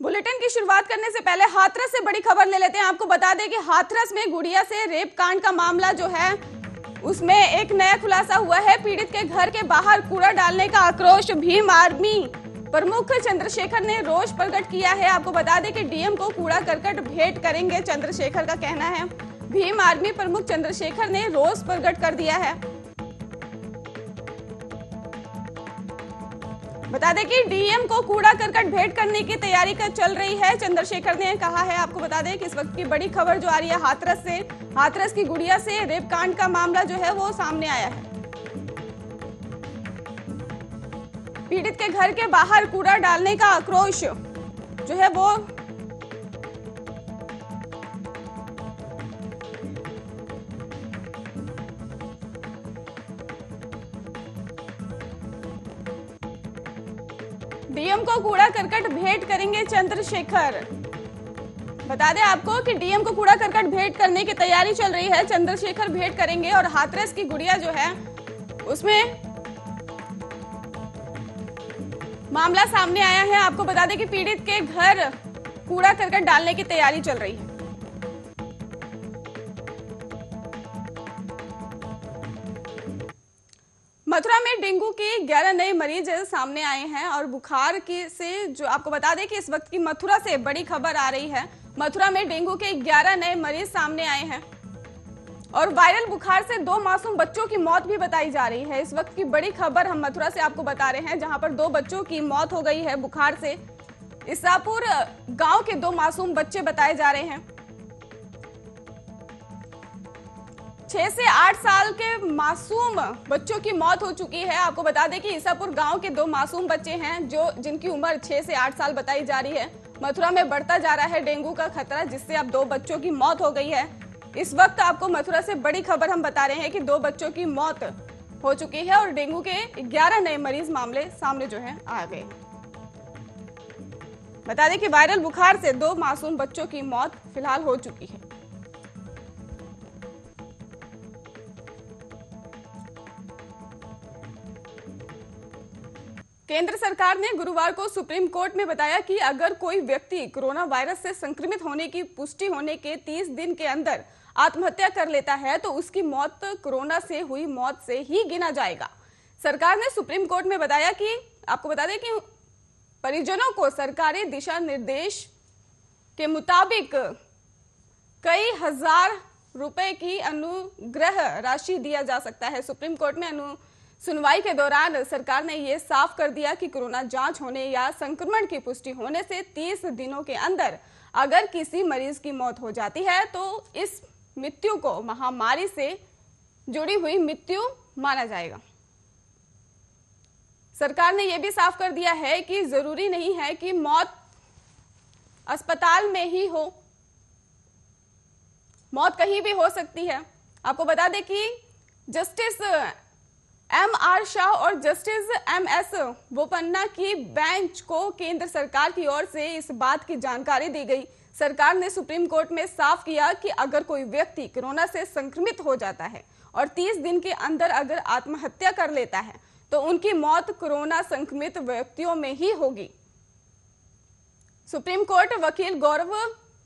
Bulletin की शुरुआत करने से पहले हाथरस से बड़ी खबर ले लेते हैं। आपको बता दें कि हाथरस में गुड़िया से रेप कांड का मामला जो है, उसमें एक नया खुलासा हुआ है। पीड़ित के घर के बाहर कूड़ा डालने का आक्रोश भीम आर्मी प्रमुख चंद्रशेखर ने रोष प्रकट किया है। आपको बता दें कि डीएम को कूड़ा करकट भेंट करेंगे, चंद्रशेखर का कहना है। भीम आर्मी प्रमुख चंद्रशेखर ने रोष प्रकट कर दिया है। बता दें कि डीएम को कूड़ा करकट भेंट करने की तैयारी कर चल रही है। चंद्रशेखर ने कहा है, आपको बता दें कि इस वक्त की बड़ी खबर जो आ रही है हाथरस से, हाथरस की गुड़िया से रेप कांड का मामला जो है वो सामने आया है। पीड़ित के घर के बाहर कूड़ा डालने का आक्रोश जो है वो कूड़ा करकट भेंट करेंगे चंद्रशेखर। बता दें आपको कि डीएम को कूड़ा करकट भेंट करने की तैयारी चल रही है। चंद्रशेखर भेंट करेंगे और हाथरस की गुड़िया जो है, उसमें मामला सामने आया है। आपको बता दें कि पीड़ित के घर कूड़ा करकट डालने की तैयारी चल रही है। के 11 नए मरीज़ सामने आए हैं और बुखार के से जो आपको बता दें कि इस वक्त की मथुरा से बड़ी खबर आ रही है। मथुरा में डेंगू के 11 नए मरीज़ सामने आए हैं और वायरल बुखार से दो मासूम बच्चों की मौत भी बताई जा रही है। इस वक्त की बड़ी खबर हम मथुरा से आपको बता रहे हैं, जहाँ पर दो बच्चों की मौत हो गई है बुखार से। इसापुर गाँव के दो मासूम बच्चे बताए जा रहे हैं। छह से आठ साल के मासूम बच्चों की मौत हो चुकी है। आपको बता दें कि ईसापुर गाँव के दो मासूम बच्चे हैं, जो जिनकी उम्र छह से आठ साल बताई जा रही है। मथुरा में बढ़ता जा रहा है डेंगू का खतरा, जिससे अब दो बच्चों की मौत हो गई है। इस वक्त आपको मथुरा से बड़ी खबर हम बता रहे हैं कि दो बच्चों की मौत हो चुकी है और डेंगू के 11 नए मरीज़ मामले सामने जो है, आ गए। बता दें कि वायरल बुखार से दो मासूम बच्चों की मौत फ़िलहाल हो चुकी है। केंद्र सरकार ने गुरुवार को सुप्रीम कोर्ट में बताया कि अगर कोई व्यक्ति कोरोना वायरस से संक्रमित होने की पुष्टि होने के 30 दिन के अंदर आत्महत्या कर लेता है तो उसकी मौत कोरोना से हुई मौत से ही गिना जाएगा। सरकार ने सुप्रीम कोर्ट में बताया कि, आपको बता दें कि परिजनों को सरकारी दिशा निर्देश के मुताबिक कई हज़ार रुपए की अनुग्रह राशि दिया जा सकता है। सुप्रीम कोर्ट में अनु सुनवाई के दौरान सरकार ने यह साफ़ कर दिया कि कोरोना जाँच होने या संक्रमण की पुष्टि होने से 30 दिनों के अंदर अगर किसी मरीज़ की मौत हो जाती है तो इस मृत्यु को महामारी से जुड़ी हुई मृत्यु माना जाएगा। सरकार ने यह भी साफ़ कर दिया है कि ज़रूरी नहीं है कि मौत अस्पताल में ही हो, मौत कहीं भी हो सकती है। आपको बता दें कि जस्टिस एम आर शाह और जस्टिस एम एस बोपन्ना की बेंच को केंद्र सरकार की ओर से इस बात की जानकारी दी गई। सरकार ने सुप्रीम कोर्ट में साफ़ किया कि अगर कोई व्यक्ति कोरोना से संक्रमित हो जाता है और 30 दिन के अंदर अगर आत्महत्या कर लेता है तो उनकी मौत कोरोना संक्रमित व्यक्तियों में ही होगी। सुप्रीम कोर्ट वकील गौरव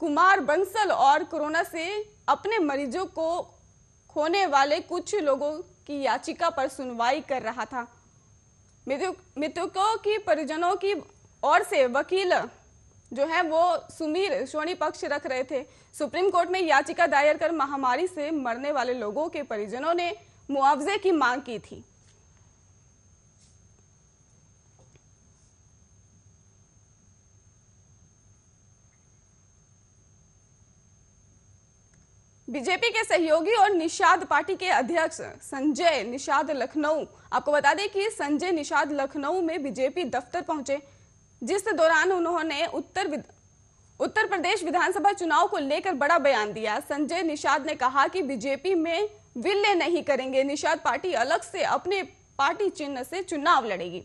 कुमार बंसल और कोरोना से अपने मरीजों को खोने वाले कुछ लोगों की याचिका पर सुनवाई कर रहा था। मृतकों की परिजनों की ओर से वकील जो है वो सुमीर सोनी पक्ष रख रहे थे। सुप्रीम कोर्ट में याचिका दायर कर महामारी से मरने वाले लोगों के परिजनों ने मुआवजे की मांग की थी। बीजेपी के सहयोगी और निषाद पार्टी के अध्यक्ष संजय निषाद लखनऊ। आपको बता दें कि संजय निषाद लखनऊ में बीजेपी दफ्तर पहुँचे, जिस दौरान उन्होंने उत्तर विद... उत्तर प्रदेश विधानसभा चुनाव को लेकर बड़ा बयान दिया। संजय निषाद ने कहा कि बीजेपी में विलय नहीं करेंगे, निषाद पार्टी अलग से अपने पार्टी चिन्ह से चुनाव लड़ेगी।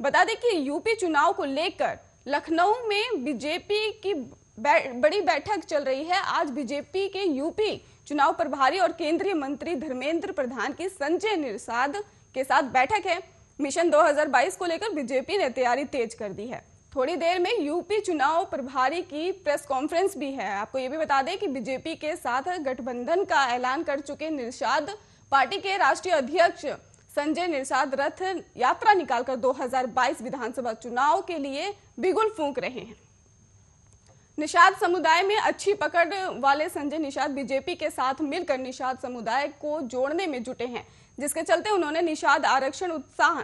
बता दें कि यूपी चुनाव को लेकर लखनऊ में बीजेपी की बड़ी बैठक चल रही है। आज बीजेपी के यूपी चुनाव प्रभारी और केंद्रीय मंत्री धर्मेंद्र प्रधान की संजय निरसाद के साथ बैठक है। मिशन 2022 को लेकर बीजेपी ने तैयारी तेज कर दी है। थोड़ी देर में यूपी चुनाव प्रभारी की प्रेस कॉन्फ्रेंस भी है। आपको ये भी बता दें कि बीजेपी के साथ गठबंधन का ऐलान कर चुके निरसाद पार्टी के राष्ट्रीय अध्यक्ष संजय निरसाद रथ यात्रा निकालकर 2022 विधानसभा चुनाव के लिए बिगुल फूंक रहे हैं। निषाद समुदाय में अच्छी पकड़ वाले संजय निषाद बीजेपी के साथ मिलकर निषाद समुदाय को जोड़ने में जुटे हैं, जिसके चलते उन्होंने निषाद आरक्षण उत्साह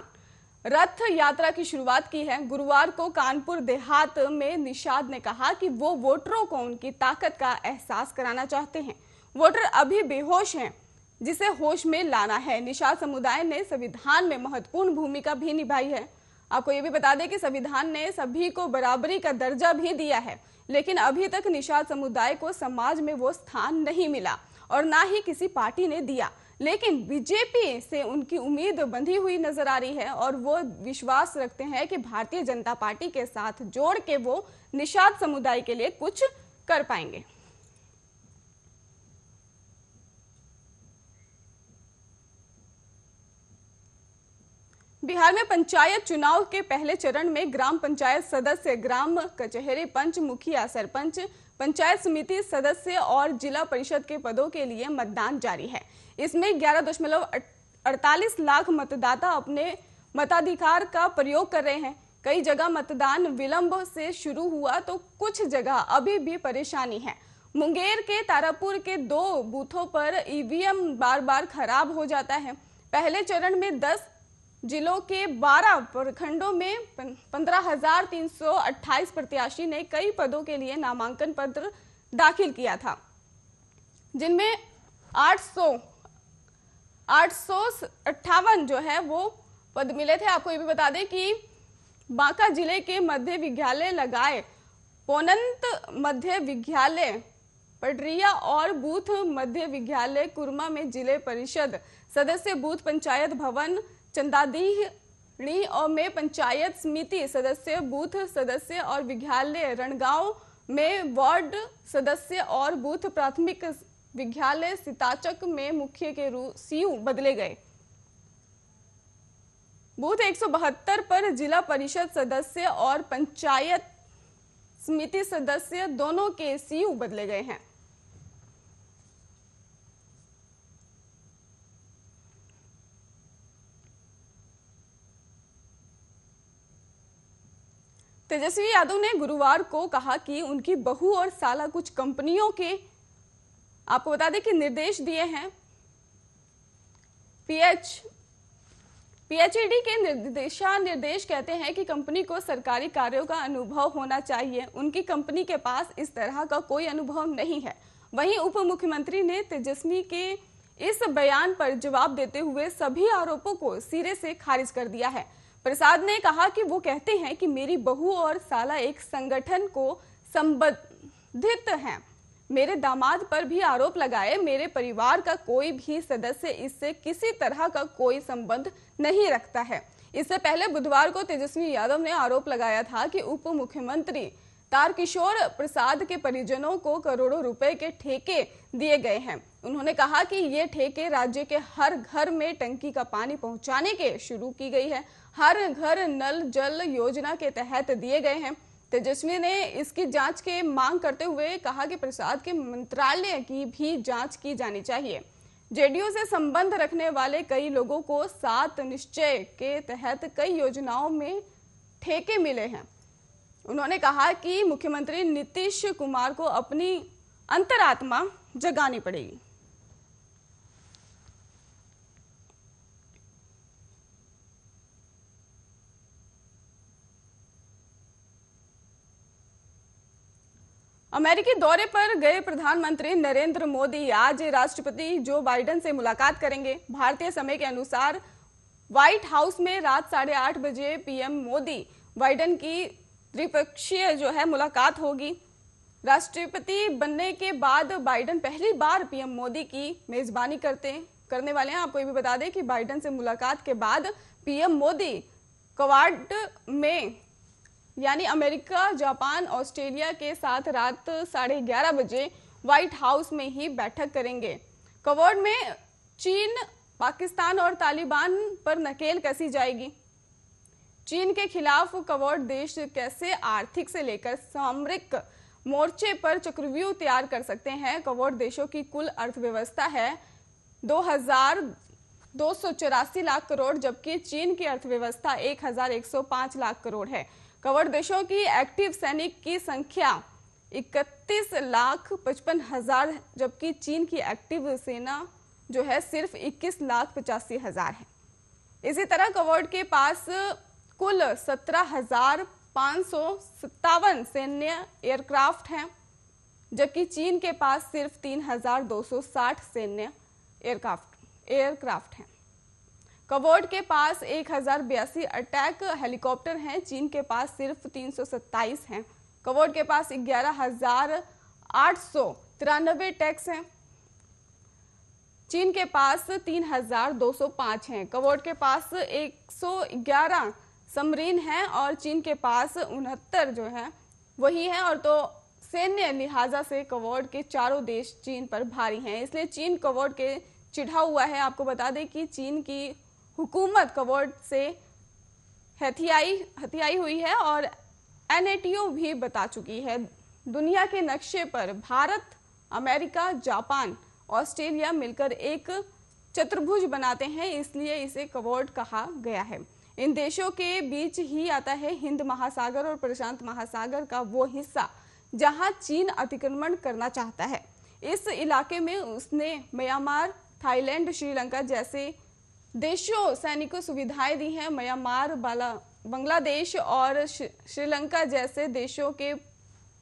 रथ यात्रा की शुरुआत की है। गुरुवार को कानपुर देहात में निषाद ने कहा कि वो वोटरों को उनकी ताकत का एहसास कराना चाहते हैं। वोटर अभी बेहोश हैं, जिसे होश में लाना है। निषाद समुदाय ने संविधान में महत्वपूर्ण भूमिका भी निभाई है। आपको ये भी बता दें कि संविधान ने सभी को बराबरी का दर्जा भी दिया है। लेकिन अभी तक निषाद समुदाय को समाज में वो स्थान नहीं मिला और ना ही किसी पार्टी ने दिया। लेकिन बीजेपी से उनकी उम्मीद बंधी हुई नज़र आ रही है और वो विश्वास रखते हैं कि भारतीय जनता पार्टी के साथ जोड़ के वो निषाद समुदाय के लिए कुछ कर पाएँगे। बिहार में पंचायत चुनाव के पहले चरण में ग्राम पंचायत सदस्य, ग्राम कचहरी, पंच मुखिया, सरपंच, पंचायत समिति सदस्य और जिला परिषद के पदों के लिए मतदान जारी है। इसमें ग्यारह दशमलव अड़तालीस लाख मतदाता अपने मताधिकार का प्रयोग कर रहे हैं। कई जगह मतदान विलंब से शुरू हुआ तो कुछ जगह अभी भी परेशानी है। मुंगेर के तारापुर के दो बूथों पर ईवीएम बार बार खराब हो जाता है। पहले चरण में 10 जिलों के 12 प्रखंडों में पंद्रह हज़ार तीन सौ अट्ठाईस प्रत्याशी ने कई पदों के लिए नामांकन पत्र दाखिल किया था। जिनमें 800 आठ जो है वो पद मिले थे। आपको ये भी बता दें कि बांका ज़िले के मध्य विद्यालय लगाए पोनंत मध्य विद्यालय पडरिया और बूथ मध्य विद्यालय कुरमा में ज़िले परिषद सदस्य बूथ पंचायत भवन चंदादीह और में पंचायत समिति सदस्य, बूथ सदस्य और विद्यालय रणगांव में वार्ड सदस्य और बूथ प्राथमिक विद्यालय सिताचक में मुख्य के रूप सीयू बदले गए। बूथ 172 पर जिला परिषद सदस्य और पंचायत समिति सदस्य दोनों के सीयू बदले गए हैं। तेजस्वी यादव ने गुरुवार को कहा कि उनकी बहू और साला कुछ कंपनियों के आपको बता दें कि निर्देश दिए हैं। पीएच, पीएचईडी के निर्देशा निर्देश कहते हैं कि कंपनी को सरकारी कार्यों का अनुभव होना चाहिए। उनकी कंपनी के पास इस तरह का कोई अनुभव नहीं है। वहीं उप मुख्यमंत्री ने तेजस्वी के इस बयान पर जवाब देते हुए सभी आरोपों को सिरे से खारिज कर दिया है। प्रसाद ने कहा कि वो कहते हैं कि मेरी बहू और साला एक संगठन को संबंधित हैं। मेरे दामाद पर भी आरोप लगाए, मेरे परिवार का कोई भी सदस्य इससे किसी तरह का कोई संबंध नहीं रखता है। इससे पहले बुधवार को तेजस्वी यादव ने आरोप लगाया था कि उप मुख्यमंत्री तारकिशोर प्रसाद के परिजनों को करोड़ों रुपए के ठेके दिए गए हैं। उन्होंने कहा कि ये ठेके राज्य के हर घर में टंकी का पानी पहुँचाने के शुरू की गई है। हर घर नल जल योजना के तहत दिए गए हैं। तेजस्वी ने इसकी जाँच के मांग करते हुए कहा कि प्रसाद के मंत्रालय की भी जाँच की जानी चाहिए। जेडीयू से संबंध रखने वाले कई लोगों को सात निश्चय के तहत कई योजनाओं में ठेके मिले हैं। उन्होंने कहा कि मुख्यमंत्री नीतीश कुमार को अपनी अंतरात्मा जगानी पड़ेगी। अमेरिकी दौरे पर गए प्रधानमंत्री नरेंद्र मोदी आज राष्ट्रपति जो बाइडेन से मुलाकात करेंगे। भारतीय समय के अनुसार व्हाइट हाउस में रात साढ़े आठ बजे पीएम मोदी बाइडेन की त्रिपक्षीय जो है मुलाकात होगी। राष्ट्रपति बनने के बाद बाइडेन पहली बार पीएम मोदी की मेजबानी करते, करने वाले हैं। आपको ये भी बता दें कि बाइडेन से मुलाकात के बाद पीएम मोदी कवाड में यानी अमेरिका, जापान, ऑस्ट्रेलिया के साथ रात साढ़े ग्यारह बजे व्हाइट हाउस में ही बैठक करेंगे। कवर्ड में चीन, पाकिस्तान और तालिबान पर नकेल कसी जाएगी। चीन के खिलाफ कवर्ड देश कैसे आर्थिक से लेकर सामरिक मोर्चे पर चक्रव्यूह तैयार कर सकते हैं? कवर्ड देशों की कुल अर्थव्यवस्था है दो हज़ार दो सौ चौरासी लाख करोड़, जबकि चीन की अर्थव्यवस्था एक हज़ार एक सौ पाँच लाख करोड़ है। कवर्ड देशों की एक्टिव सैनिक की संख्या इकतीस लाख पचपन हज़ार जबकि चीन की एक्टिव सेना जो है सिर्फ़ इक्कीस लाख पचासी हज़ार है। इसी तरह कवर्ड के पास कुल सत्रह हज़ार पाँच सौ सत्तावन सैन्य एयरक्राफ्ट हैं, जबकि चीन के पास सिर्फ़ तीन हज़ार दो सौ साठ सैन्य एयरक्राफ्ट एयरक्राफ्ट हैं। कवर्ड के पास एक हज़ार बयासी अटैक हेलीकॉप्टर हैं, चीन के पास सिर्फ़ तीन सौ सत्ताईस हैं। कवर्ड के पास ग्यारह हज़ार आठ सौ तिरानबे टैक्स हैं। चीन के पास तीन हज़ार दो सौ पाँच हैं। कवर्ड के पास एक सौ ग्यारह समरीन है और चीन के पास उनहत्तर जो है, वही है और तो सैन्य लिहाजा से कवर्ड के चारों देश चीन पर भारी हैं। इसलिए चीन कवर्ड के चिढ़ा हुआ है। आपको बता दें कि चीन की हुकूमत कवर्ड से हथियाई हथियाई हुई है और एनएटीओ भी बता चुकी है। दुनिया के नक्शे पर भारत, अमेरिका, जापान, ऑस्ट्रेलिया मिलकर एक चतुर्भुज बनाते हैं, इसलिए इसे कवर्ड कहा गया है। इन देशों के बीच ही आता है हिंद महासागर और प्रशांत महासागर का वो हिस्सा, जहाँ चीन अतिक्रमण करना चाहता है। इस इलाके में उसने म्यांमार, थाईलैंड, श्रीलंका जैसे देशों सैनिकों सुविधाएँ दी हैं म्यांमार, बाला, बांग्लादेश और श्रीलंका जैसे देशों के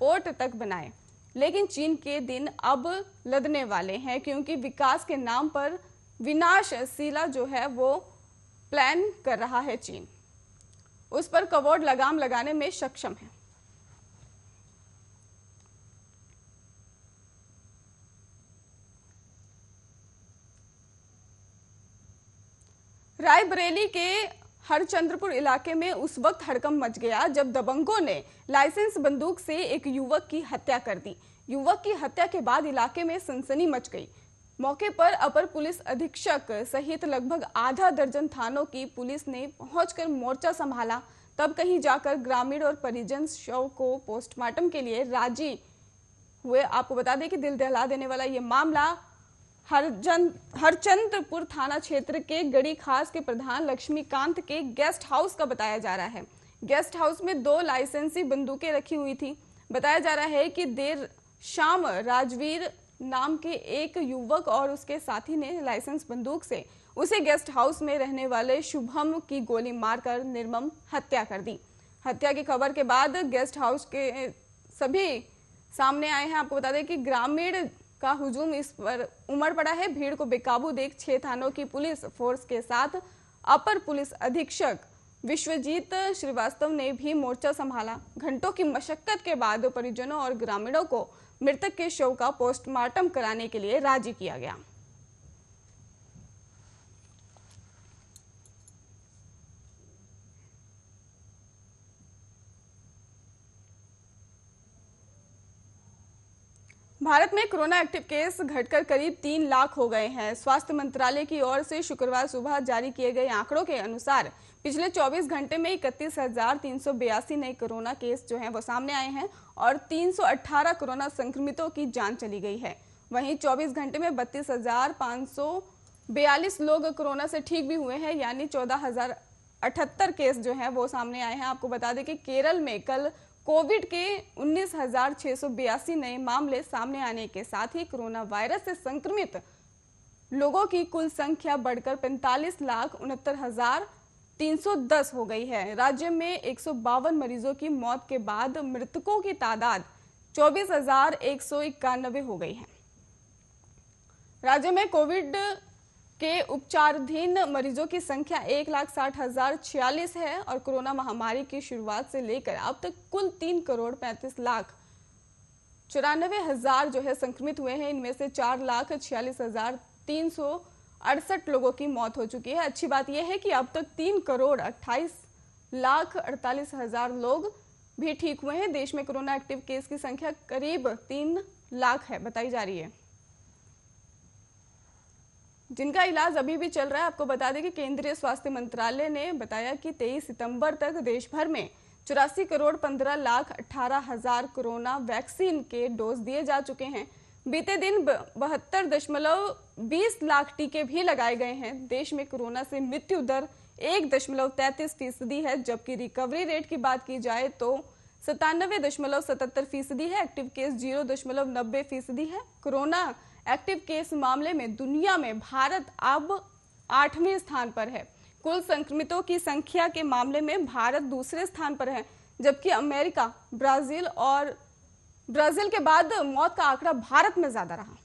पोर्ट तक बनाए। लेकिन चीन के दिन अब लदने वाले हैं क्योंकि विकास के नाम पर विनाशशीला जो है वो प्लान कर रहा है चीन। उस पर कवोड लगाम लगाने में सक्षम है। रायबरेली के हरचंद्रपुर इलाके में उस वक्त हड़कम मच गया जब दबंगों ने लाइसेंस बंदूक से एक युवक की हत्या कर दी। युवक की हत्या के बाद इलाके में सनसनी मच गई। मौके पर अपर पुलिस अधीक्षक सहित लगभग आधा दर्जन थानों की पुलिस ने पहुंचकर मोर्चा संभाला। तब कहीं जाकर ग्रामीण और परिजन शव को पोस्टमार्टम के लिए राज़ी हुए। आपको बता दें कि दिल दहला देने वाला ये मामला हरजन हरचंद्रपुर थाना क्षेत्र के गड़ी खास के प्रधान लक्ष्मीकांत के गेस्ट हाउस का बताया जा रहा है। गेस्ट हाउस में दो लाइसेंसी बंदूकें रखी हुई थी। बताया जा रहा है कि देर शाम राजवीर नाम के एक युवक और उसके साथी ने लाइसेंस बंदूक से उसे गेस्ट हाउस में रहने वाले शुभम की गोली मारकर निर्मम हत्या कर दी। हत्या की खबर के बाद गेस्ट हाउस के सभी सामने आए हैं। आपको बता दें कि ग्रामीण का हुजूम इस पर उमड़ पड़ा है। भीड़ को बेकाबू देख छह थानों की पुलिस फोर्स के साथ अपर पुलिस अधीक्षक विश्वजीत श्रीवास्तव ने भी मोर्चा संभाला। घंटों की मशक्कत के बाद परिजनों और ग्रामीणों को मृतक के शव का पोस्टमार्टम कराने के लिए राज़ी किया गया। भारत में कोरोना एक्टिव केस घटकर करीब तीन लाख हो गए हैं। स्वास्थ्य मंत्रालय की ओर से शुक्रवार सुबह जारी किए गए आंकड़ों के अनुसार पिछले 24 घंटे में इकतीस नए कोरोना केस जो हैं वो सामने आए हैं और 318 कोरोना संक्रमितों की जान चली गई है। वहीं 24 घंटे में बत्तीस लोग कोरोना से ठीक भी हुए हैं, यानी चौदह केस जो हैं वो सामने आए हैं। आपको बता दें कि केरल में कल कोविड के उन्नीस नए मामले सामने आने के साथ ही कोरोना वायरस से संक्रमित लोगों की कुल संख्या बढ़कर पैंतालीस लाख उनहत्तर हज़ार 310 हो गई है। राज्य में एक सौ बावन मरीजों की मौत के बाद मृतकों की तादाद चौबीस हो गई है। राज्य में कोविड के उपचाराधीन मरीजों की संख्या एक लाख साठ हज़ार छियालीस है और कोरोना महामारी की शुरुआत से लेकर अब तक कुल तीन करोड़ पैंतीस लाख चौरानबे हज़ार जो है संक्रमित हुए हैं। इनमें से चार लाख छियालीस हज़ार तीन सौ अड़सठ लोगों की मौत हो चुकी है। अच्छी बात यह है कि अब तक तीन करोड़ अट्ठाईस लाख अड़तालीस हज़ार लोग भी ठीक हुए हैं। देश में कोरोना एक्टिव केस की संख्या करीब तीन लाख है। बताई जा रही है। जिनका इलाज अभी भी चल रहा है, आपको बता दें कि केंद्रीय स्वास्थ्य मंत्रालय ने बताया कि 23 सितंबर तक देश भर में चौरासी करोड़ 15 लाख अठारह हज़ार कोरोना वैक्सीन के डोज दिए जा चुके हैं। बीते दिन बहत्तर दशमलव बीस लाख टीके भी लगाए गए हैं। देश में कोरोना से मृत्यु दर एक दशमलव तैतीस फ़ीसदी है। जबकि रिकवरी रेट की बात की जाए तो सतानवे दशमलव सतहत्तर फ़ीसदी है। एक्टिव केस ज़ीरो दशमलव नब्बे फ़ीसदी है। कोरोना एक्टिव केस मामले में दुनिया में भारत अब आठवें स्थान पर है। कुल संक्रमितों की संख्या के मामले में भारत दूसरे स्थान पर है, जबकि अमेरिका, ब्राज़ील और ब्राज़ील के बाद मौत का आंकड़ा भारत में ज़्यादा रहा।